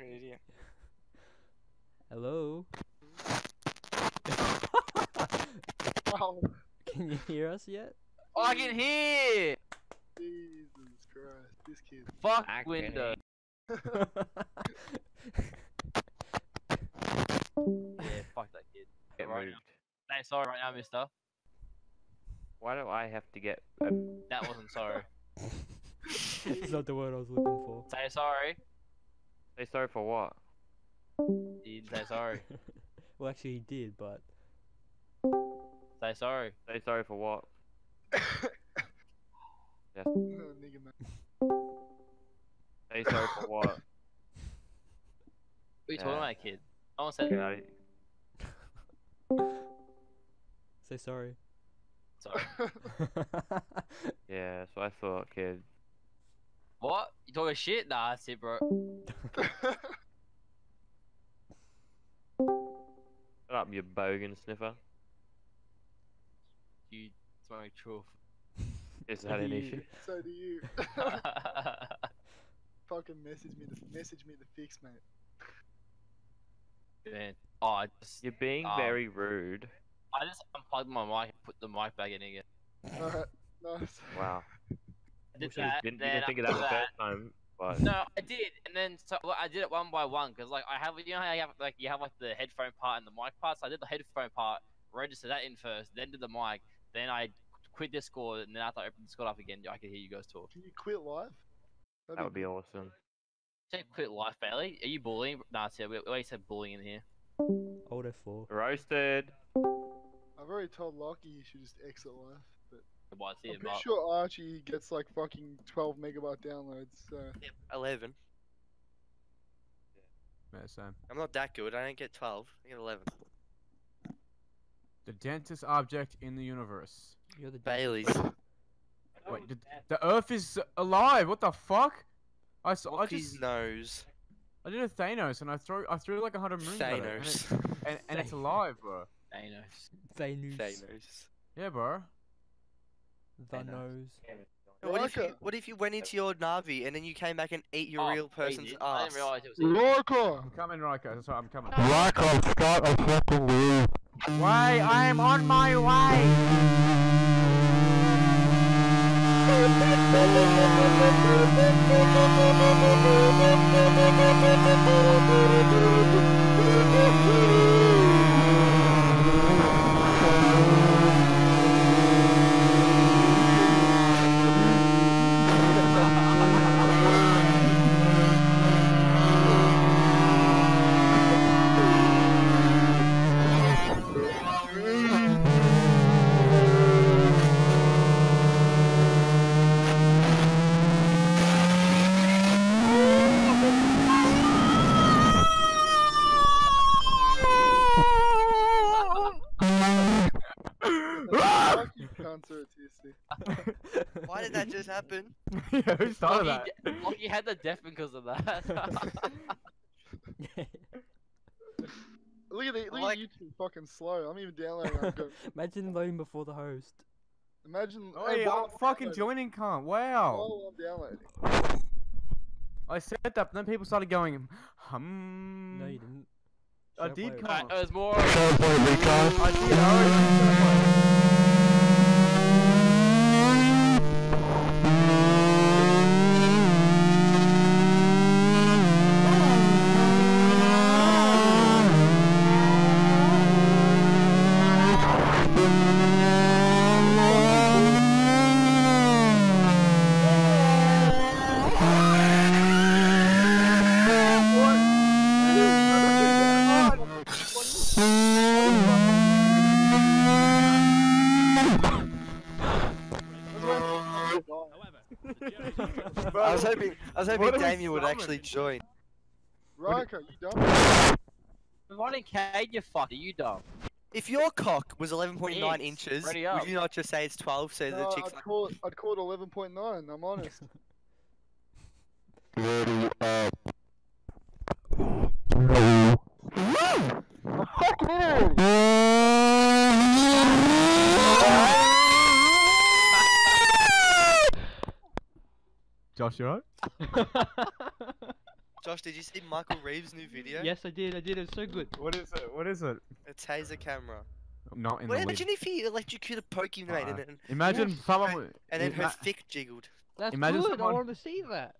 fucking idiot. Hello? Wow. Can you hear us yet? Oh, I can hear. Jesus Christ, this kid. Fuck I can window. Yeah, fuck that kid. Get Right moved. now. Say sorry right now, mister. Why do I have to get? A... That wasn't sorry. It's not the word I was looking for. Say sorry. Say sorry for what? You didn't say sorry. well, actually, he did, but Say sorry. Say sorry for what? Oh, nigga, man. Say sorry for what? What are you talking Yeah. about, kid? No one said You know, say sorry. sorry. yeah, that's what I thought, kid. What? You talking shit? Nah, that's it, bro. Shut up, you bogan sniffer. You smoke truth. Is that an issue? so do you. Fucking message me the message me the fix, mate. Man. Oh, I just, You're being Um, very rude. I just unplugged my mic and put the mic back in again. Alright, nice. Wow. I did You that. didn't, didn't think of that the first time, but No, I did, and then so well, I did it one by one because like I have, you know how you have like you have like the headphone part and the mic part. So I did the headphone part, registered that in first, then did the mic, then I quit Discord, and then after I opened Discord up again, I could hear you guys talk. Can you quit live? That'd that would be good. awesome. Say quit life, Bailey. Are you bullying? Nah, see, we, always said bullying in here. Old F4. Roasted. I've already told Lockie you should just exit live, but Well, I see I'm pretty but sure Archie gets like fucking 12 megabyte downloads. So Eleven. Yeah, Sam. I'm not that good. I don't get twelve. I get eleven. The densest object in the universe. You're the Bailey's. Wait, the, the Earth is alive. What the fuck? I saw. I Lockie's just. nose. I did a Thanos and I threw. I threw like a hundred moons at it, and, it- Thanos. and, and it's alive, bro. Thanos. Thanos. Thanos. Yeah, bro. The Thanos. nose. What if you uh, What if you went into your Navi and then you came back and ate your Oh, real person's you- I ass? didn't realize it was. you. Lorca. I'm coming, Riker. Sorry, I'm coming. Rocco, start a fucking move. Wait, I am on my way. Lockie cunts. Why did that just happen? yeah, who started Lucky, that? d- Lucky had the death because of that. Look at the look Like- at YouTube fucking slow. I'm even downloading. I'm good. Imagine loading before the host. Imagine. Oh, yeah, while I'm fucking downloading- joining, cunt. Wow. While I'm downloading. I said that, but then people started going, hum. No, you didn't. I Shut up, did wait. come. Alright, it was more. I did. I already was hoping. I was hoping What are we Damien would actually join. Riker, you done? One in Cade, you fucker, you dumb. If your cock was 11.9 inches, would you not just say it's 12 so the chick's I'd like, call it. I'd call it 11.9. I'm honest. Ready up. Josh, you right? Josh, Josh, did you see Michael Reeves' new video? Yes, I did. I did. It was so good. What is it? What is it? A taser camera. Not in Well, the imagine lid. if he electrocuted a Pokemon mate, and Uh, then, Imagine someone with. and then her ima- thick jiggled. That's Imagine good. someone- I want to see that.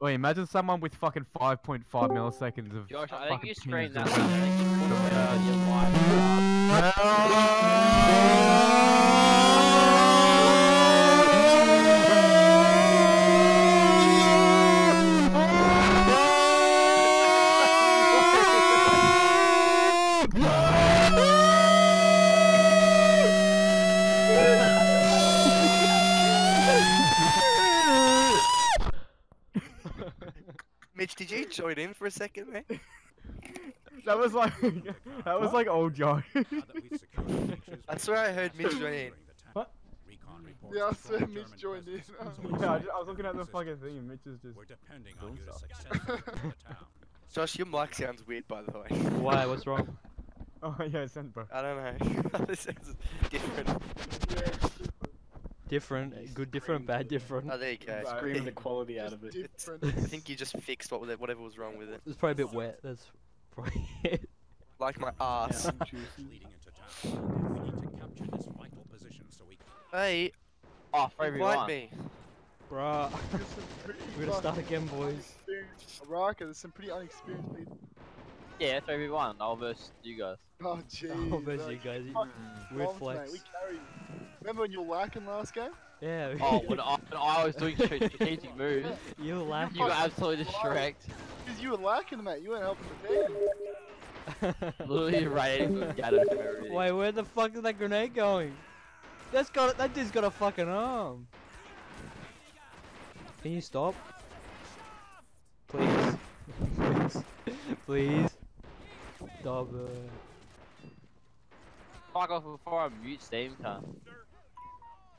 Wait, imagine someone with fucking 5.5 milliseconds of. Josh, I think fucking you screened that. pins one. you join in for a second there? That was like. that was like old Josh. I swear I heard Mitch join in. What? Yeah, I swear Mitch joined in. yeah, I, just, I was looking at the fucking thing and Mitch is just. We're depending doing on you to stuff. the town. Josh, your mic sounds weird, by the way. Why? What's wrong? Oh yeah, send bro. I don't know. this sounds different. Different. Good. Different. Bad. Different. Oh, there you go. Right. Screaming the quality out of it. Different. I think you just fixed what was- whatever was wrong with it. It's probably a bit wet. That's probably it. Like my ass. Leading into town. We need to capture this vital position so we Hey, Oh, for invite everyone. me. Bruh. There's some pretty We're gonna start again, boys. unexperienced- Raka, there's some pretty unexperienced people. Yeah, for everyone. I'll verse you guys. Oh, jeez. Oh, there's like, you guys. you- fucking Weird bombs, mate. We carried you. Remember when you were lacking last game? Yeah. Oh, when I, when I was doing stra- strategic moves, you laugh. you were absolutely destroyed. Because you were lacking, mate. You weren't helping the team. Literally raiding from Gator. Wait, where the fuck is that grenade going? That's got that dude's got a fucking arm. Can you stop? Please. Please. Please. Stop it. Uh. Fuck off before I mute Steam, cunt.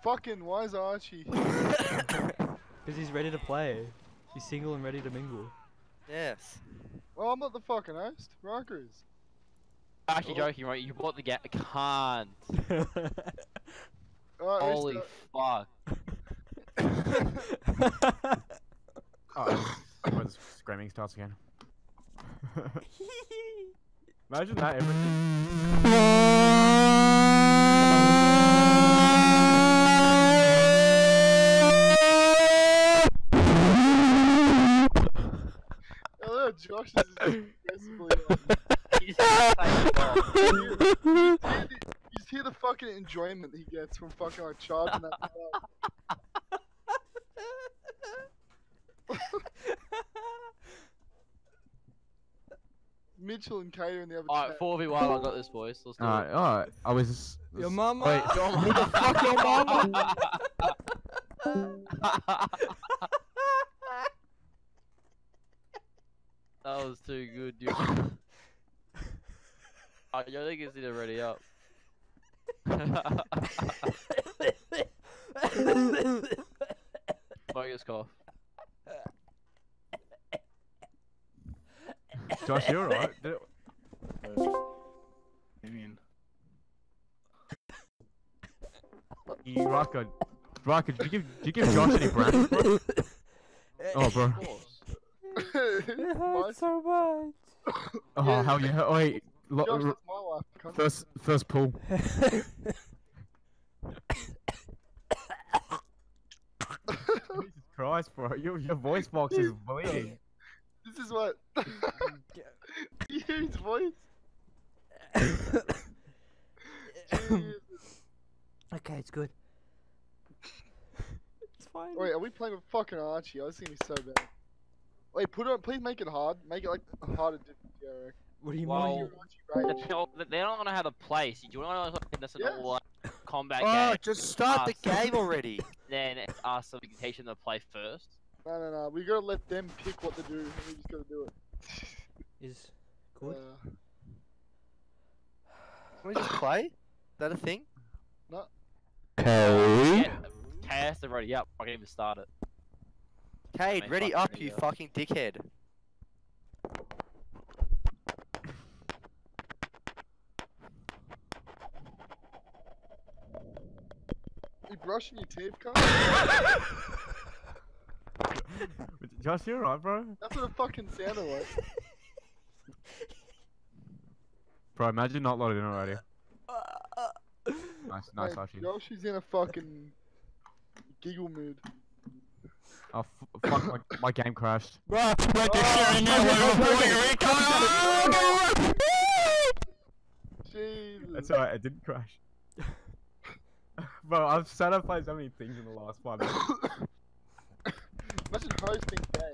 Fucking, why is Archie? Because he's ready to play. He's single and ready to mingle. yes. Well, I'm not the fucking host. Raka is. Actually joking, right? You bought the game. Can't. Alright, Holy fuck. Oh, when screaming starts again. Imagine that everything. Enjoyment he gets from fucking like charging that. thing up. Mitchell and Kay are in the other Alright, 4v1, I got this, boys. Let's do Alright, alright. I was. Your s- mama. Wait. Who the fuck your mama? that was too good, dude. Oh, your niggas need to ready up. Bogus cough. Josh, you're alright. Did- I mean, You Raka, Raka, did you give did you give Josh any brands, bro? Oh, bro. Of. It My- hurts so much. Oh, Yeah. hell yeah! Oh, wait, lo- Josh, r- that's cunt. first first pull. Jesus Christ, bro, your your voice box is bleeding. This is what. you hear his voice? Okay, it's good. it's fine. Wait, are we playing with fucking Archie? Oh, this is gonna be so bad. Wait, put it on. Please make it hard. Make it like harder difficulty. I reckon. What do you Well, mean? Hear They don't- They're not gonna have a place. Do you want to know this an Yes. all like, combat Oh, game? just start the game already. Then it's us so we teach them to play first. No, no, no. We gotta let them pick what to do, and we just gotta do it. Is good. Uh, Can we just play? Is that a thing? No. Okay. Yeah, Chaos are ready up. I can even start it. Cade, ready up, you up. fucking dickhead. Brushing your teeth, cunt? Josh, you alright, bro? That's what it fucking sounded like. Bro, imagine not loaded in already. Nice, nice, Mate, Archie. Josh is in a fucking giggle mood. Oh, f fuck, my, my game crashed. Bro, like you're sharing it with a Puerto Rico. Jesus. That's alright, it didn't crash. Bro, I've like so many things in the last one. Imagine hosting day.